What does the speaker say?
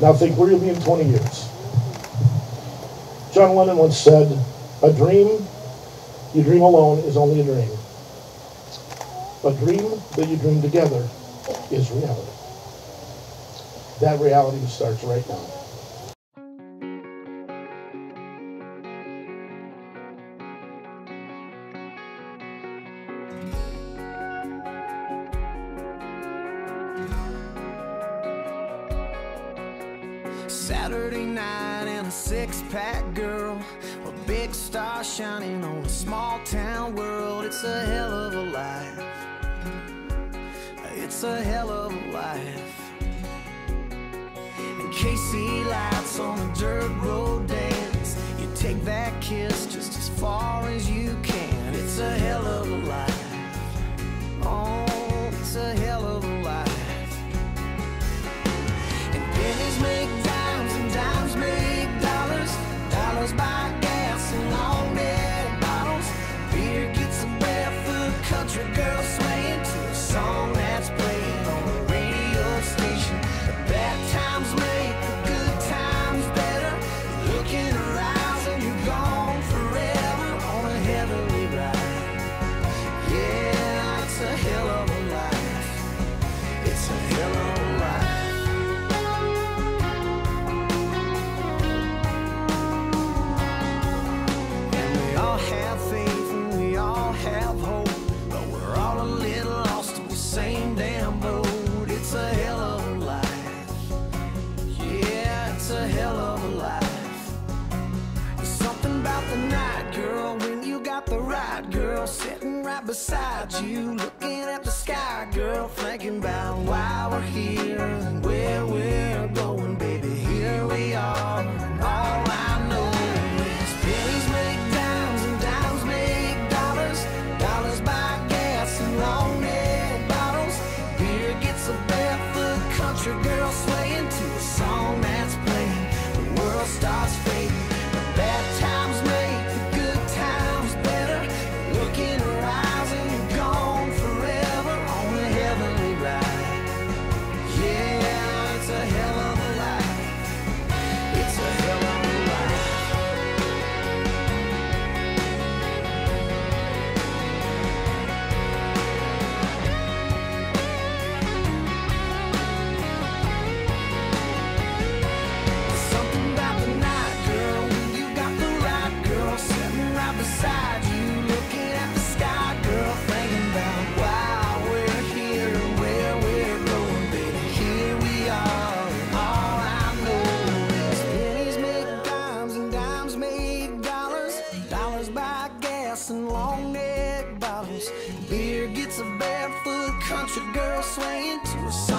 Now think, where you'll be in 20 years. John Lennon once said, a dream you dream alone is only a dream. A dream that you dream together is reality. That reality starts right now. Saturday night and a six-pack girl. A big star shining on a small-town world. It's a hell of a life. It's a hell of a life. And Casey lights on a dirt road dance. You take that kiss just as far as you can. It's a hell of a Buy have faith and we all have hope. But we're all a little lost in the same damn boat. It's a hell of a life. Yeah, it's a hell of a life. There's something about the night, girl, when you got the right girl sitting right beside you. Looking at the sky, girl, thinking about why we're here and where we're going, country girl swaying to a song.